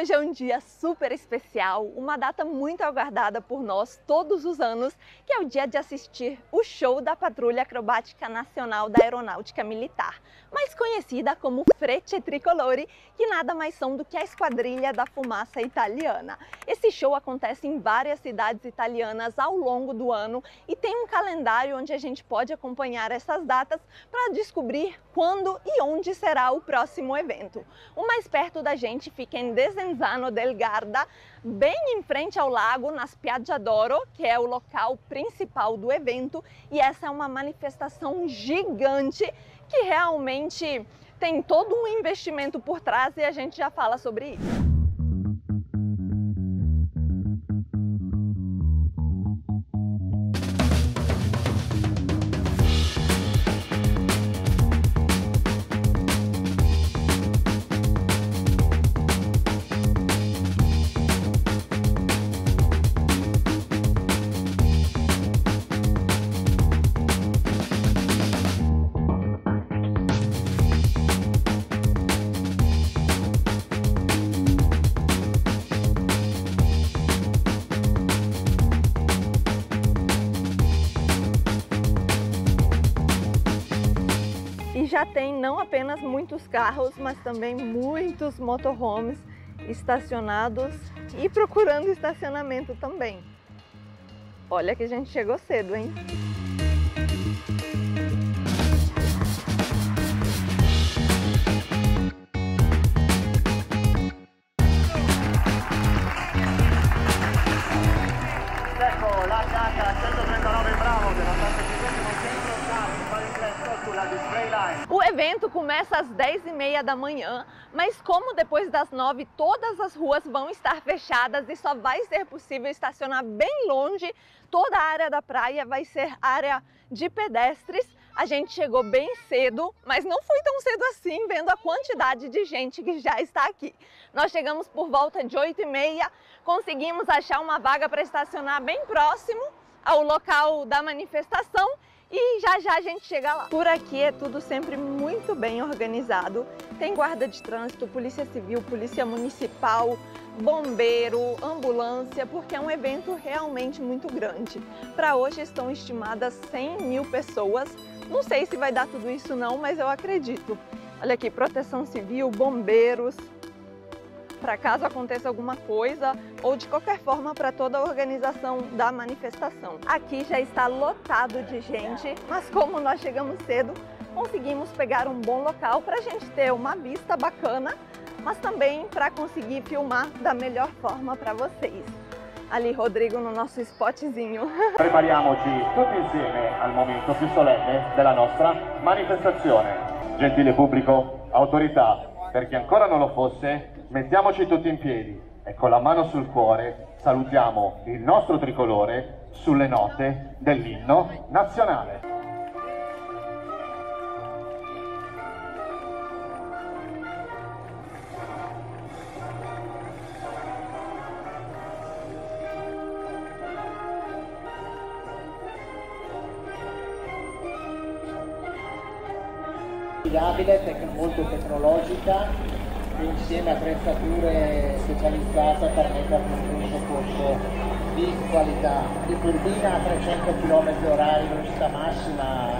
Hoje é um dia super especial, uma data muito aguardada por nós todos os anos, que é o dia de assistir o show da Patrulha Acrobática Nacional da Aeronáutica Militar, mais conhecida como Frecce Tricolori, que nada mais são do que a Esquadrilha da Fumaça Italiana. Esse show acontece em várias cidades italianas ao longo do ano e tem um calendário onde a gente pode acompanhar essas datas para descobrir quando e onde será o próximo evento. O mais perto da gente fica em Desenzano del Garda, bem em frente ao lago, nas Piaggia d'Oro, que é o local principal do evento, e essa é uma manifestação gigante que realmente tem todo um investimento por trás e a gente já fala sobre isso. Apenas muitos carros, mas também muitos motorhomes estacionados e procurando estacionamento também. Olha que a gente chegou cedo, hein? Começa às 10h30 da manhã, mas como depois das 9 todas as ruas vão estar fechadas e só vai ser possível estacionar bem longe, toda a área da praia vai ser área de pedestres. A gente chegou bem cedo, mas não foi tão cedo assim, vendo a quantidade de gente que já está aqui. Nós chegamos por volta de 8h30, conseguimos achar uma vaga para estacionar bem próximo ao local da manifestação e já já a gente chega lá. Por aqui é tudo sempre muito bem organizado. Tem guarda de trânsito, polícia civil, polícia municipal, bombeiro, ambulância, porque é um evento realmente muito grande. Para hoje estão estimadas 100 mil pessoas. Não sei se vai dar tudo isso não, mas eu acredito. Olha aqui, proteção civil, bombeiros, para caso aconteça alguma coisa ou de qualquer forma para toda a organização da manifestação. Aqui já está lotado de gente, mas como nós chegamos cedo, conseguimos pegar um bom local para a gente ter uma vista bacana, mas também para conseguir filmar da melhor forma para vocês. Ali Rodrigo no nosso spotzinho. Prepariamoci tutti insieme al momento più solenne della nostra manifestazione. Gentile pubblico, autorità, per chi ancora non lo fosse, Mettiamoci tutti in piedi e con la mano sul cuore salutiamo il nostro tricolore sulle note dell'inno nazionale. molto tecnologica insieme a attrezzature specializzate permette appunto un soccorso di qualità. Di turbina a 300 km orari, velocità massima,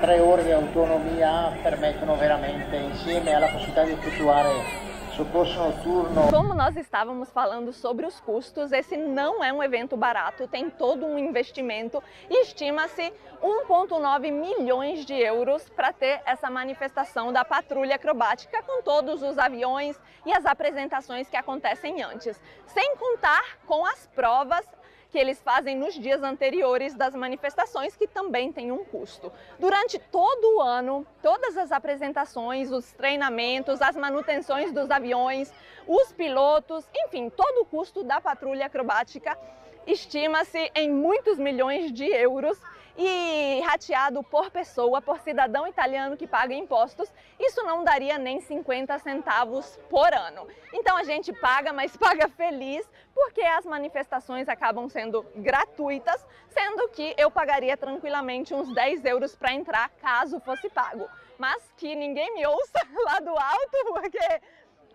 3 ore di autonomia permettono veramente, insieme alla possibilità di effettuare noturno. Como nós estávamos falando sobre os custos, esse não é um evento barato, tem todo um investimento e estima-se 1,9 milhões de euros para ter essa manifestação da patrulha acrobática com todos os aviões e as apresentações que acontecem antes, sem contar com as provas que eles fazem nos dias anteriores das manifestações, que também tem um custo. Durante todo o ano, todas as apresentações, os treinamentos, as manutenções dos aviões, os pilotos, enfim, todo o custo da patrulha acrobática estima-se em muitos milhões de euros e rateado por pessoa, por cidadão italiano que paga impostos, isso não daria nem 50 centavos por ano. Então a gente paga, mas paga feliz, porque as manifestações acabam sendo gratuitas, sendo que eu pagaria tranquilamente uns 10 euros para entrar caso fosse pago. Mas que ninguém me ouça lá do alto, porque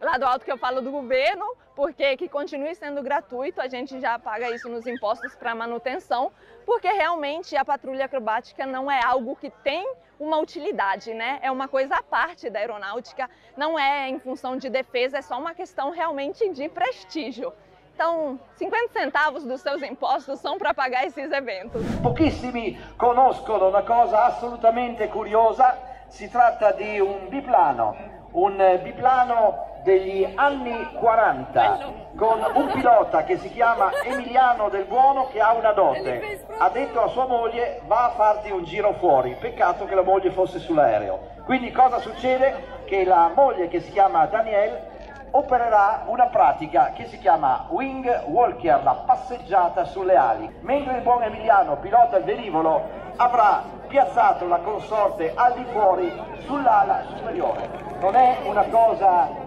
Lado alto que eu falo do governo, porque que continue sendo gratuito, a gente já paga isso nos impostos para manutenção, porque realmente a patrulha acrobática não é algo que tem uma utilidade, né? É uma coisa à parte da aeronáutica, não é em função de defesa, é só uma questão realmente de prestígio. Então, 50 centavos dos seus impostos são para pagar esses eventos. Pochissimi conoscono una cosa assolutamente curiosa, si tratta di un biplano, un biplano degli anni 40 con un pilota che si chiama Emiliano del Buono che ha una dote. Ha detto a sua moglie va a farti un giro fuori, peccato che la moglie fosse sull'aereo. Quindi cosa succede? Che la moglie che si chiama Danielle opererà una pratica che si chiama Wing Walker, la passeggiata sulle ali. Mentre il buon Emiliano pilota il velivolo avrà piazzato la consorte al di fuori sull'ala superiore. Non è una cosa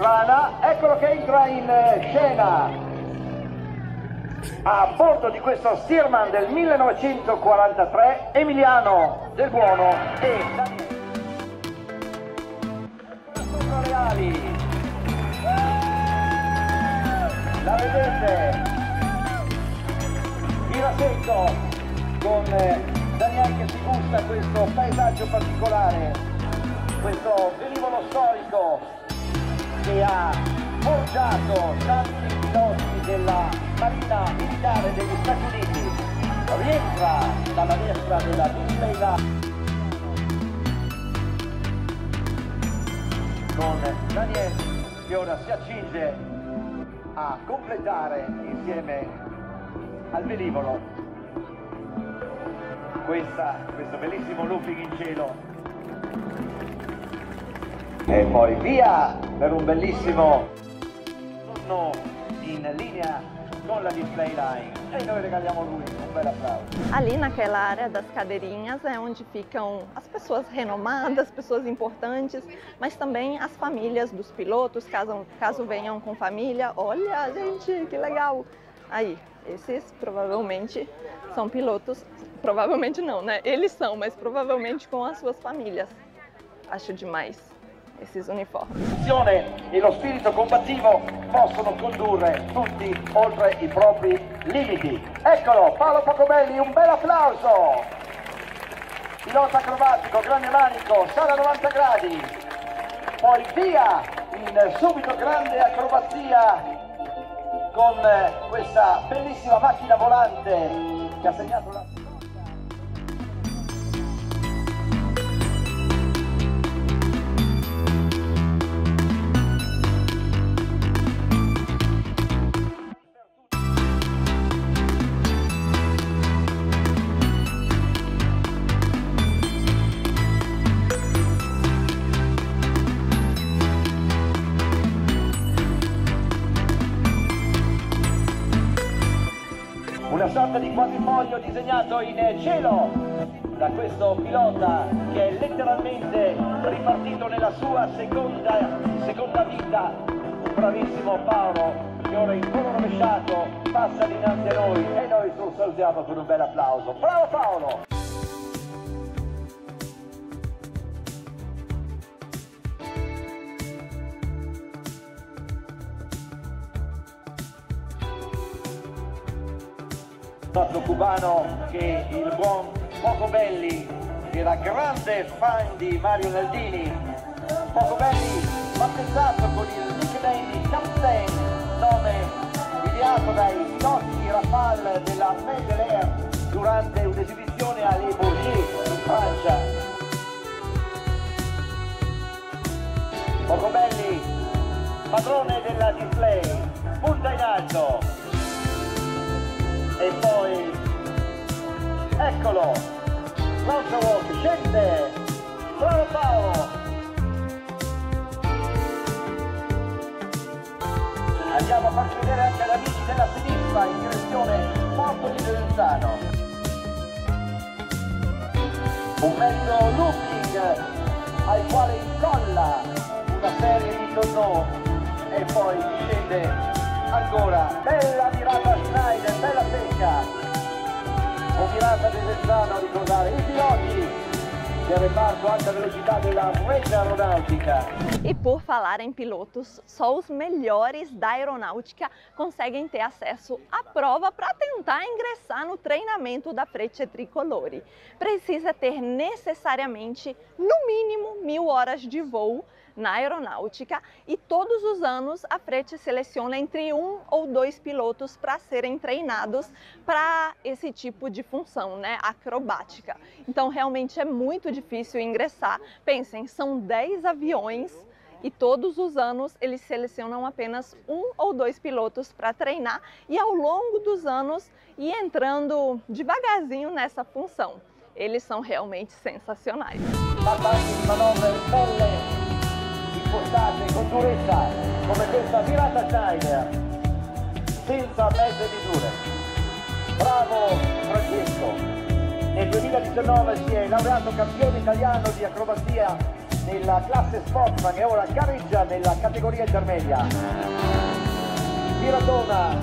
strana, eccolo che entra in scena. A bordo di questo Stearman del 1943 Emiliano del Buono e Daniele. La vedete? Mirasecco con Daniele che si gusta questo paesaggio particolare questo velivolo storico che ha forgiato tanti piloti della Marina Militare degli Stati Uniti. Rientra dalla destra della display con Daniele che ora si accinge a completare insieme al velivolo. Questa, questo bellissimo looping in cielo e poi via per un bellissimo torno in linea con la display line e noi regaliamo lui um bel applauso. Ali naquela área das cadeirinhas é onde ficam as pessoas renomadas, pessoas importantes, mas também as famílias dos pilotos, caso, caso venham com família. Olha, gente, que legal! Aí, esses provavelmente são pilotos, provavelmente não, né? Eles são, mas provavelmente com as suas famílias. Acho demais. Esses uniformi. E lo spirito combattivo possono condurre tutti oltre i propri limiti. Eccolo, Paolo Pocobelli, un bel applauso! Pilota acrobatico, grande manico, sala 90 gradi. Poi via in subito grande acrobazia con questa bellissima macchina volante che ha segnato la... in cielo da questo pilota che è letteralmente ripartito nella sua seconda, seconda vita. Un bravissimo Paolo che ora in volo rovesciato passa dinanzi a noi e noi lo salutiamo con un bel applauso. Bravo Paolo! Nostro cubano che il buon Poco Belli che era grande fan di Mario Naldini. Poco Belli battezzato con il nickname di Captain nome ideato dai piloti Rafale della Mendeleer durante un'esibizione a Les Bourget in Francia. Poco Belli padrone della display punta in alto e poi eccolo walk scende bravo Paolo. Andiamo a farci vedere anche gli amici della sinistra in direzione Porto di Provenzano un mezzo looping al quale incolla una serie di tonneau e poi scende ancora bella Schneider bella secca a ricordare i piloti del reparto alta velocità della. E por falar em pilotos, só os melhores da aeronáutica conseguem ter acesso à prova para tentar ingressar no treinamento da Frete Tricolore. Precisa ter necessariamente, no mínimo, mil horas de voo na aeronáutica e todos os anos a Frete seleciona entre um ou dois pilotos para serem treinados para esse tipo de função, né, acrobática. Então realmente é muito difícil ingressar. Pensem, são 10 aviões e todos os anos eles selecionam apenas um ou dois pilotos para treinar e ao longo dos anos ir entrando devagarzinho nessa função. Eles são realmente sensacionais. Impostate con durezza come questa Pirata Schneider senza mezze misure. Bravo Francesco. Nel 2019 si è laureato campione italiano di acrobazia nella classe Sportman e ora gareggia nella categoria intermedia Piratona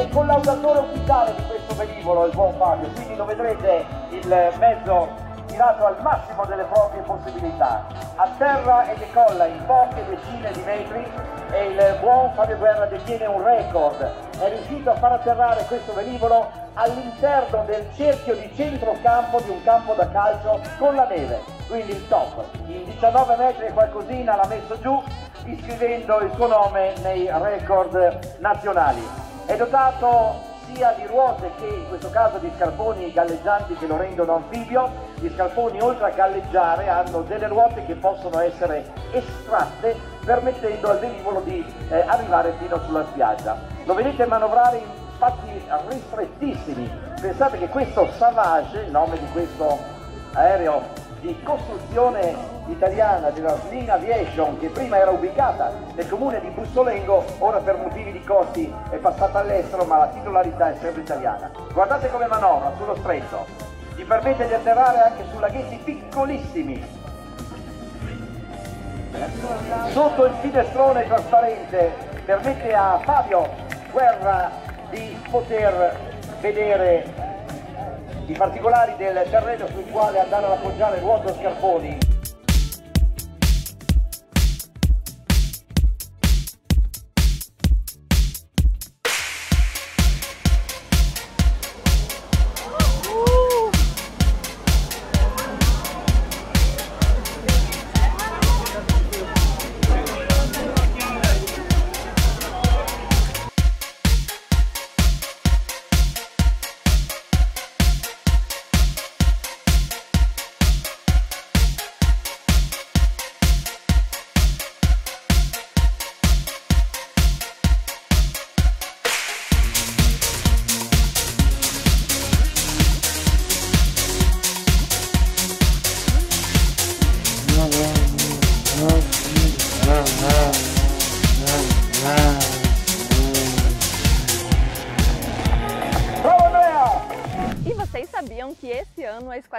è il collaudatore ufficiale di questo velivolo, il buon Fabio, quindi lo vedrete il mezzo tirato al massimo delle proprie possibilità. A terra e decolla in poche decine di metri e il buon Fabio Guerra detiene un record. È riuscito a far atterrare questo velivolo all'interno del cerchio di centrocampo di un campo da calcio con la neve, quindi il top. In 19 metri e qualcosina l'ha messo giù iscrivendo il suo nome nei record nazionali. È dotato sia di ruote che in questo caso di scarponi galleggianti che lo rendono anfibio. Gli scarponi oltre a galleggiare hanno delle ruote che possono essere estratte permettendo al velivolo di eh, arrivare fino sulla spiaggia. Lo vedete manovrare in spazi ristrettissimi. Pensate che questo Savage, il nome di questo aereo di costruzione italiana della Sling Aviation che prima era ubicata nel comune di Bussolengo, ora per motivi di costi è passata all'estero ma la titolarità è sempre italiana. Guardate come manovra sullo stretto, gli permette di atterrare anche su laghetti piccolissimi. Sotto il finestrone trasparente permette a Fabio Guerra di poter vedere i particolari del terreno sul quale andare ad appoggiare ruoto scarponi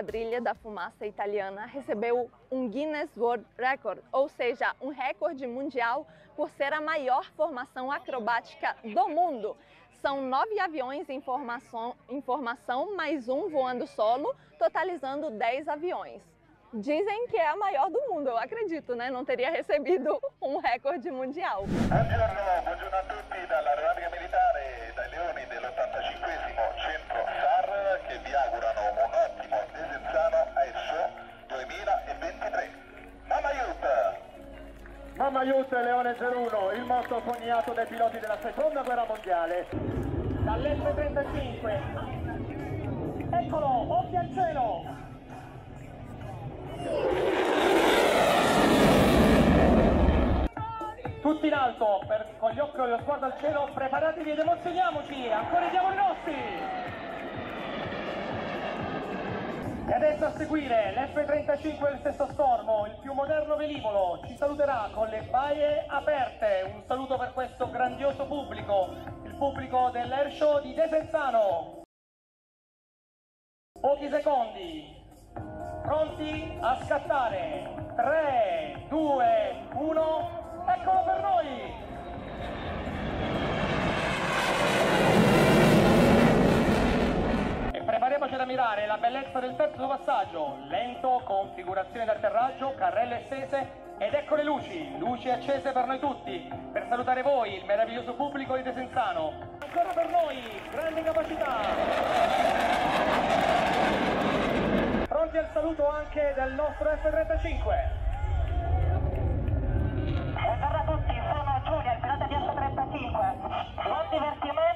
ano, a Esquadrilha da Fumaça Italiana recebeu um Guinness World Record, ou seja, um recorde mundial por ser a maior formação acrobática do mundo. São nove aviões em formação, em formação mais um voando solo, totalizando dez aviões. Dizem que é a maior do mundo, eu acredito, né? Não teria recebido um recorde mundial. Aiuta Leone 01, il motto coniato dai piloti della seconda guerra mondiale. Dall'F-35. Eccolo, occhio al cielo! Tutti in alto, per, con gli occhi e lo sguardo al cielo, preparatevi ed emozioniamoci, ancora diamo i nostri! E adesso a seguire l'F-35 del stesso stormo, il più moderno velivolo, ci saluterà con le baie aperte. Un saluto per questo grandioso pubblico, il pubblico dell'Air Show di Desenzano. Pochi secondi, Pronti a scattare? 3, 2, 1, eccolo per noi! Per ammirare la bellezza del terzo passaggio, lento, configurazione d'atterraggio, carrelle estese ed ecco le luci, luci accese per noi tutti, per salutare voi, il meraviglioso pubblico di Desenzano. Ancora per noi, grande capacità! Pronti al saluto anche del nostro F-35. Buongiorno a tutti, sono Giulia, il pilota di F-35. Buon divertimento,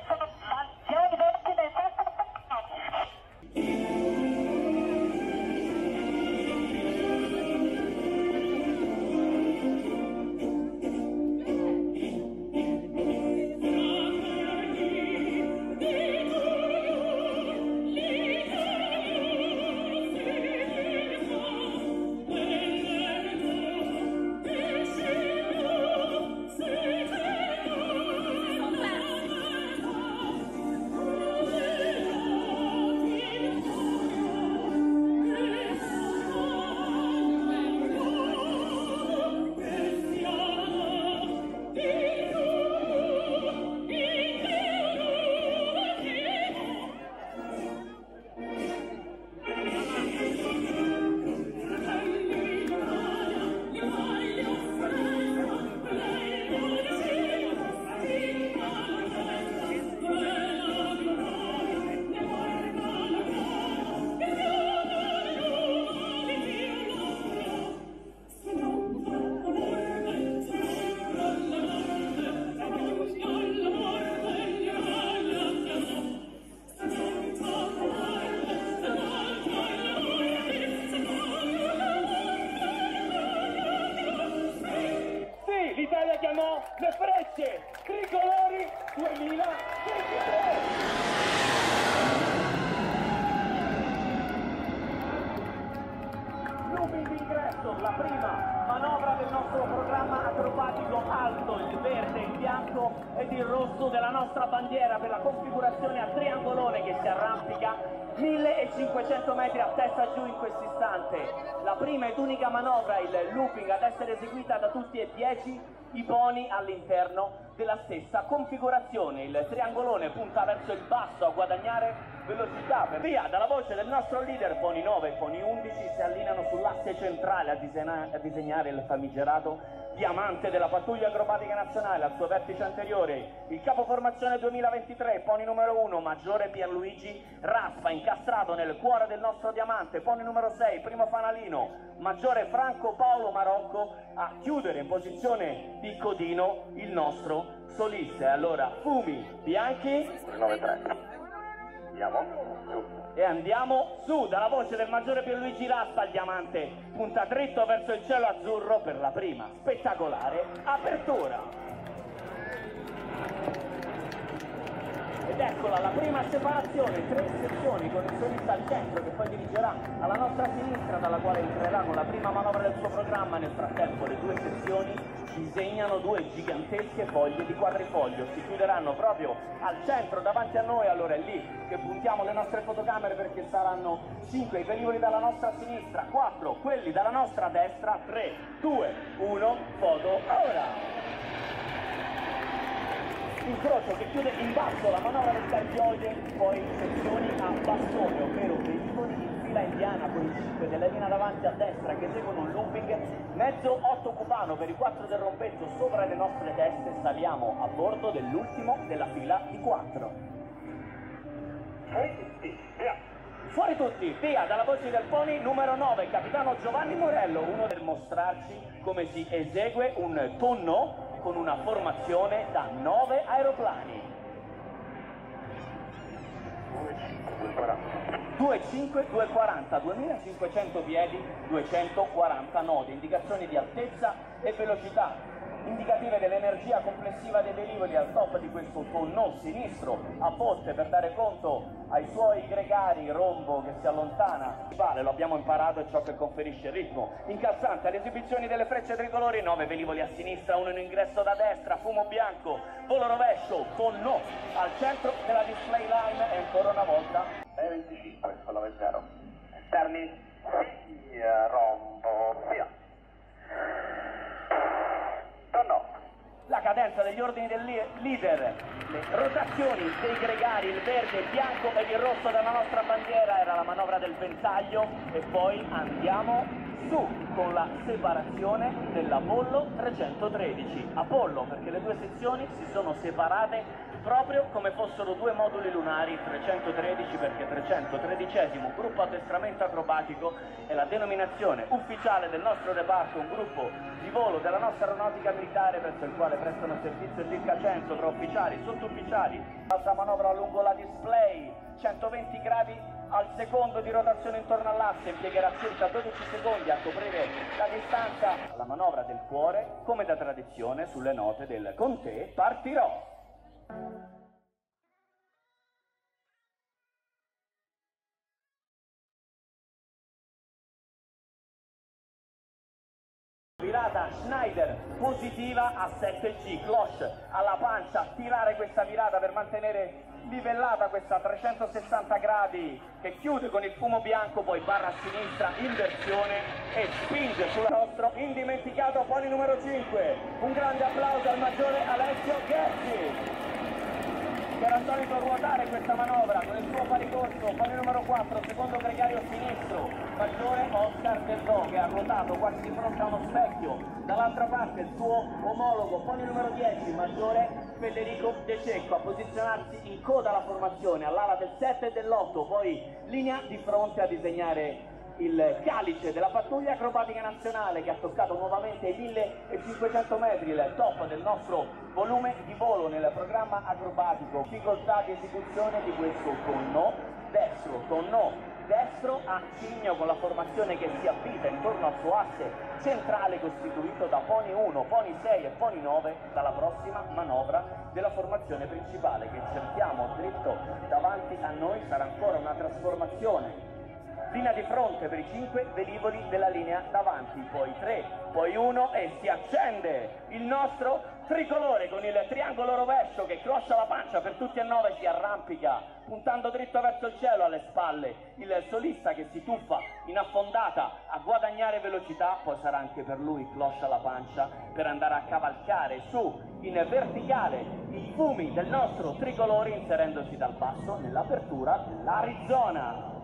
La prima ed unica manovra, il looping, ad essere eseguita da tutti e dieci i poni all'interno della stessa configurazione. Il triangolone punta verso il basso a guadagnare velocità. Per via, dalla voce del nostro leader, poni 9 e poni 11 si allineano sull'asse centrale a, a disegnare il famigerato diamante della pattuglia acrobatica nazionale al suo vertice anteriore. Il capoformazione 2023, poni numero 1, Maggiore Pierluigi Raspa, incastrato nel cuore del nostro diamante. Poni numero 6, primo fanalino, Maggiore Franco Paolo Marocco, a chiudere in posizione di codino il nostro solista. E allora, fumi bianchi 93. Andiamo. Giù. e andiamo su dalla voce del maggiore Pierluigi Raspa il diamante. Punta dritto verso il cielo azzurro per la prima. Spettacolare apertura. Ed eccola la prima separazione tre sezioni con il solista al centro che poi dirigerà alla nostra sinistra dalla quale entrerà con la prima manovra del suo programma. Nel frattempo le due sezioni disegnano due gigantesche foglie di quadrifoglio si chiuderanno proprio al centro davanti a noi allora è lì che puntiamo le nostre fotocamere perché saranno 5 i velivoli dalla nostra sinistra 4 quelli dalla nostra destra 3 2 1 foto ora! Incrocio che chiude in basso la manovra del cardioide, poi sezioni a bastone, ovvero velivoli in fila indiana con i 5 della linea davanti a destra che eseguono un looping, mezzo 8 cubano per i 4 del rompetto sopra le nostre teste, saliamo a bordo dell'ultimo della fila di 4. Fuori tutti, via dalla voce del pony numero 9, capitano Giovanni Morello, uno per mostrarci come si esegue un tonno con una formazione da 9 aeroplani. 2,5, 2,40, 2500 piedi, 240 nodi, indicazioni di altezza e velocità, indicative dell'energia complessiva dei velivoli al top di questo tonno sinistro, a botte per dare conto ai suoi gregari rombo che si allontana. Vale, lo abbiamo imparato, è ciò che conferisce il ritmo. Incalzante alle esibizioni delle frecce tricolori, 9 velivoli a sinistra, uno in ingresso da destra, fumo bianco, volo rovescio, tonno al centro della display line e ancora una volta 25, quello è zero. Esterni, via, rombo, via. Tonno. la cadenza degli ordini del leader le rotazioni dei gregari, il verde, il bianco ed il rosso della nostra bandiera, era la manovra del ventaglio e poi andiamo su con la separazione dell'Apollo 313. Apollo perché le due sezioni si sono separate proprio come fossero due moduli lunari 313 perché 313 gruppo addestramento acrobatico è la denominazione ufficiale del nostro reparto, un gruppo di volo della nostra aeronautica militare presso il quale prestano servizio circa 100 tra ufficiali, sottufficiali, alta manovra lungo la display, 120 gradi al secondo di rotazione intorno all'asse impiegherà circa 12 secondi a coprire la distanza. Alla manovra del cuore come da tradizione sulle note del con te partirò virata Schneider positiva a 7G, cloche alla pancia, tirare questa virata per mantenere livellata questa 360 gradi che chiude con il fumo bianco, poi barra a sinistra, inversione e spinge sul nostro indimenticato pony numero 5. Un grande applauso al maggiore Alessio Gherzi era solito ruotare questa manovra con il suo paricorso, pony numero 4, secondo gregario sinistro, maggiore Oscar Do che ha ruotato quasi di fronte a uno specchio, dall'altra parte il suo omologo, pony numero 10, maggiore Federico De Cecco a posizionarsi in coda alla formazione, all'ala del 7 e dell'8, poi linea di fronte a disegnare il calice della pattuglia acrobatica nazionale che ha toccato nuovamente i 1500 metri, il top del nostro volume di volo nel programma acrobatico. Difficoltà di esecuzione di questo tonno destro, tonno destro a Cigno con la formazione che si avvita intorno al suo asse centrale costituito da Pony 1, Pony 6 e Pony 9 dalla prossima manovra della formazione principale che cerchiamo dritto davanti a noi sarà ancora una trasformazione linea di fronte per i cinque velivoli della linea davanti, poi tre, poi uno e si accende il nostro tricolore con il triangolo rovescio che croscia la pancia per tutti e nove, si arrampica puntando dritto verso il cielo alle spalle, il solista che si tuffa in affondata a guadagnare velocità, poi sarà anche per lui closcia la pancia per andare a cavalcare su in verticale i fumi del nostro tricolore inserendosi dal basso nell'apertura dell'Arizona.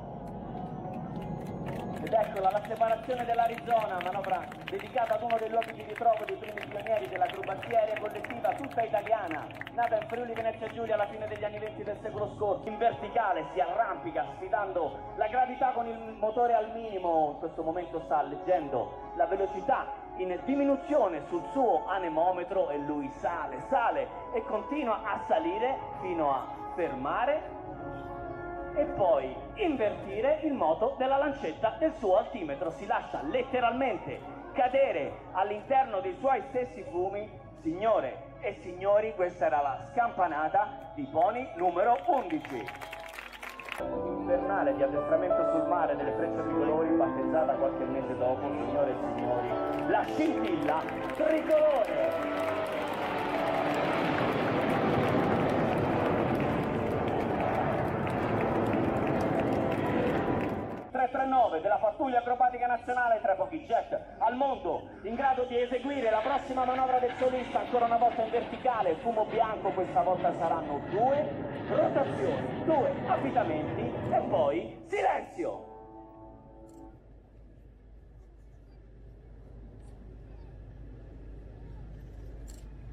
Ed eccola la separazione dell'Arizona, manovra dedicata ad uno dei luoghi di ritrovo dei primi pionieri dell'acrobazia collettiva tutta italiana, nata in Friuli Venezia Giulia alla fine degli anni 20 del secolo scorso. In verticale si arrampica sfidando la gravità con il motore al minimo, in questo momento sta leggendo la velocità in diminuzione sul suo anemometro e lui sale, sale e continua a salire fino a fermare e poi invertire il moto della lancetta del suo altimetro. Si lascia letteralmente cadere all'interno dei suoi stessi fumi. Signore e signori, questa era la scampanata di Pony numero 11. Infernale di addestramento sul mare delle frecce tricolori, battezzata qualche mese dopo, signore e signori, la scintilla tricolore. 339 della pattuglia acrobatica nazionale tra pochi jet al mondo in grado di eseguire la prossima manovra del solista ancora una volta in verticale fumo bianco questa volta saranno due rotazioni due avvitamenti e poi silenzio!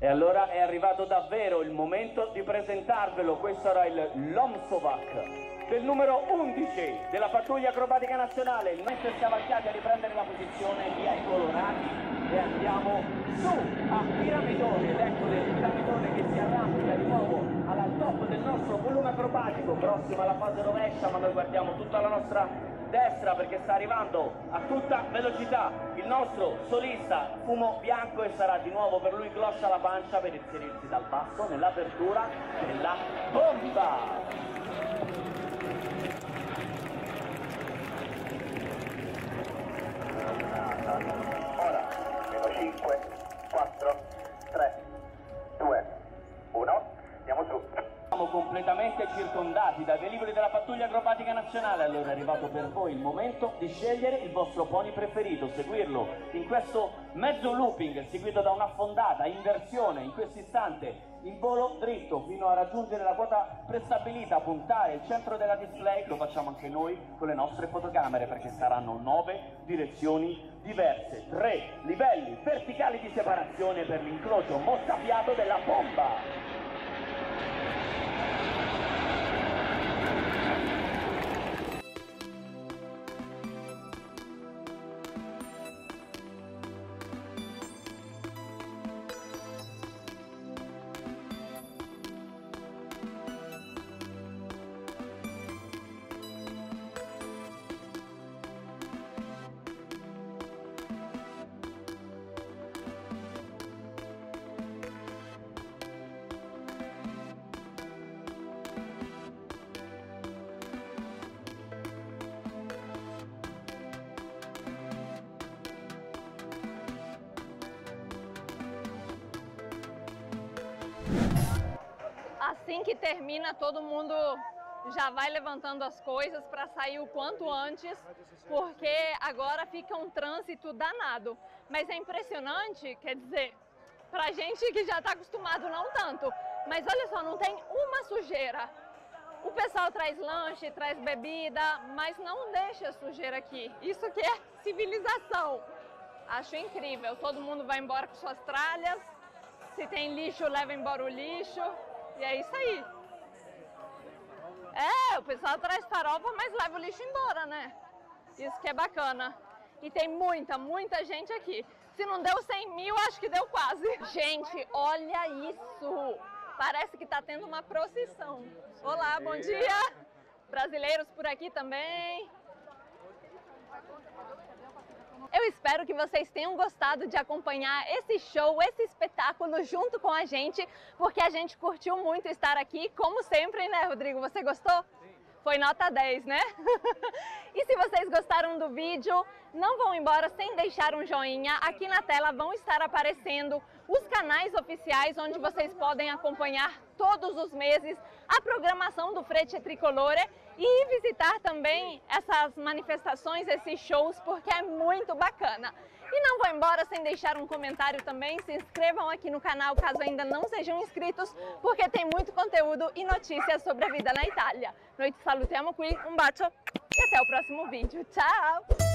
E allora è arrivato davvero il momento di presentarvelo, questo era il Lomsovac del numero 11 della pattuglia acrobatica nazionale. Il maestro Scavalcati a riprendere la posizione via i colorati e andiamo su a Piramidone. Ed eccole il Piramidone che si arrampica di nuovo alla top del nostro volume acrobatico, prossimo alla fase rovescia, ma noi guardiamo tutta la nostra destra perché sta arrivando a tutta velocità il nostro solista fumo bianco e sarà di nuovo per lui cloche alla pancia per inserirsi dal basso nell'apertura della bomba circondati dai velivoli della pattuglia acrobatica nazionale, allora è arrivato per voi il momento di scegliere il vostro pony preferito, seguirlo in questo mezzo looping seguito da un'affondata inversione in questo istante. In volo dritto fino a raggiungere la quota prestabilita, puntare il centro della display, lo facciamo anche noi con le nostre fotocamere perché saranno nove direzioni diverse, tre livelli verticali di separazione per l'incrocio mozzafiato della bomba. Vai levantando as coisas para sair o quanto antes, porque agora fica um trânsito danado. Mas é impressionante, quer dizer, pra gente que já está acostumado não tanto, mas olha só, não tem uma sujeira. O pessoal traz lanche, traz bebida, mas não deixa sujeira aqui. Isso que é civilização. Acho incrível. Todo mundo vai embora com suas tralhas. Se tem lixo, leva embora o lixo. E é isso aí. É, o pessoal traz farofa, mas leva o lixo embora, né? Isso que é bacana. E tem muita, muita gente aqui. Se não deu 100 mil, acho que deu quase. Gente, olha isso! Parece que tá tendo uma procissão. Olá, bom dia! Brasileiros por aqui também. Eu espero que vocês tenham gostado de acompanhar esse show, esse espetáculo junto com a gente, porque a gente curtiu muito estar aqui, como sempre, né, Rodrigo? Você gostou? Foi nota 10, né? e se vocês gostaram do vídeo, não vão embora sem deixar um joinha. Aqui na tela vão estar aparecendo os canais oficiais onde vocês podem acompanhar todos os meses a programação do Frete Tricolore e visitar também essas manifestações, esses shows, porque é muito bacana. E não vão embora sem deixar um comentário também, se inscrevam aqui no canal caso ainda não sejam inscritos, porque tem muito conteúdo e notícias sobre a vida na Itália. Noite salutiamo qui, um bacio e até o próximo vídeo. Tchau!